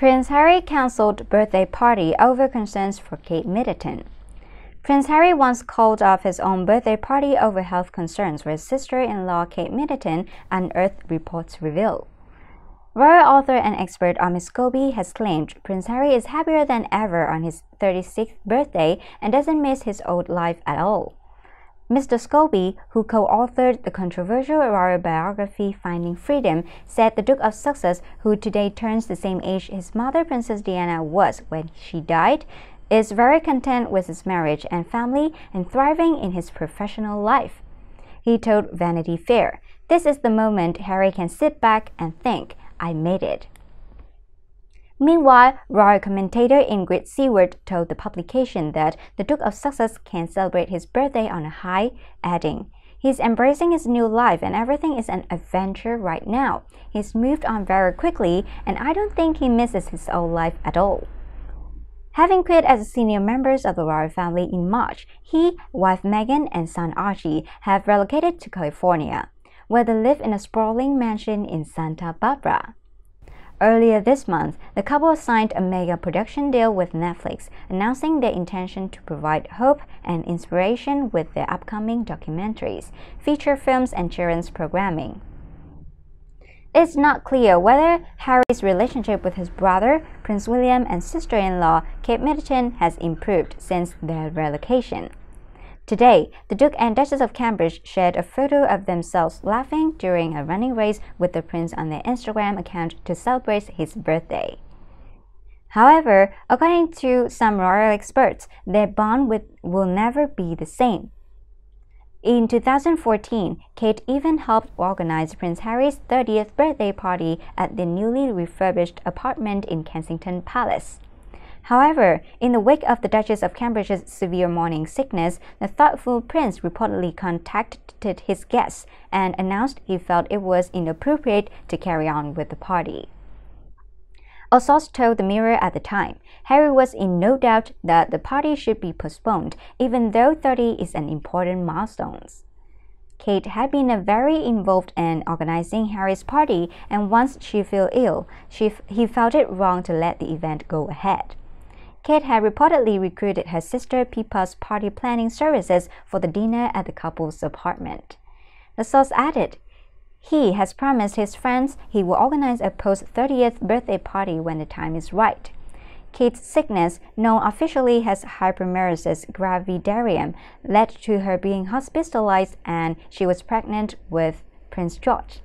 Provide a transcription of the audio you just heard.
Prince Harry cancelled birthday party over concerns for Kate Middleton. Prince Harry once called off his own birthday party over health concerns with sister-in-law Kate Middleton, unearthed reports reveal. Royal author and expert Omid Scobie has claimed Prince Harry is happier than ever on his 36th birthday and doesn't miss his old life at all. Mr. Scobie, who co-authored the controversial royal biography Finding Freedom, said the Duke of Sussex, who today turns the same age his mother Princess Diana was when she died, is very content with his marriage and family and thriving in his professional life. He told Vanity Fair, This is the moment Harry can sit back and think, I made it. Meanwhile, royal commentator Ingrid Seward told the publication that the Duke of Sussex can celebrate his birthday on a high, adding, He's embracing his new life and everything is an adventure right now. He's moved on very quickly and I don't think he misses his old life at all. Having quit as senior members of the royal family in March, he, wife Meghan, and son Archie have relocated to California, where they live in a sprawling mansion in Santa Barbara. Earlier this month, the couple signed a mega production deal with Netflix, announcing their intention to provide hope and inspiration with their upcoming documentaries, feature films, and children's programming. It's not clear whether Harry's relationship with his brother, Prince William, and sister in law, Kate Middleton, has improved since their relocation. Today, the Duke and Duchess of Cambridge shared a photo of themselves laughing during a running race with the prince on their Instagram account to celebrate his birthday. However, according to some royal experts, their bond with, will never be the same. In 2014, Kate even helped organize Prince Harry's 30th birthday party at the newly refurbished apartment in Kensington Palace. However, in the wake of the Duchess of Cambridge's severe morning sickness, the thoughtful prince reportedly contacted his guests and announced he felt it was inappropriate to carry on with the party. A source told the Mirror at the time, Harry was in no doubt that the party should be postponed, even though 30 is an important milestone. Kate had been very involved in organizing Harry's party, and once she fell ill, she, he felt it wrong to let the event go ahead. Kate had reportedly recruited her sister Pippa's party planning services for the dinner at the couple's apartment. The source added, he has promised his friends he will organize a post 30th birthday party when the time is right. Kate's sickness, known officially as hyperemesis gravidarum, led to her being hospitalized and she was pregnant with Prince George.